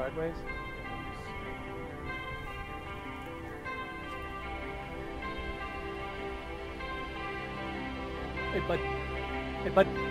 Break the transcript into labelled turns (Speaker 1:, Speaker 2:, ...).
Speaker 1: Sideways. Hey, bud. Hey, bud.